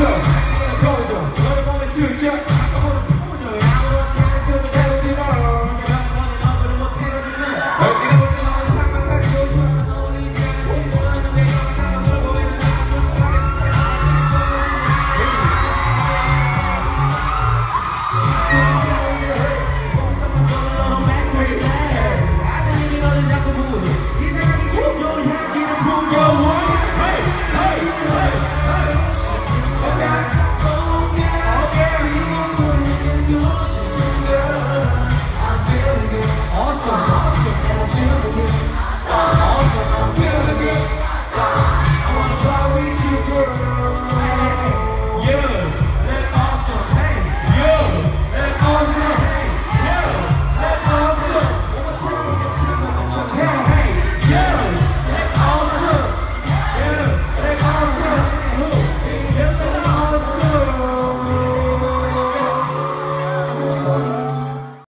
Right,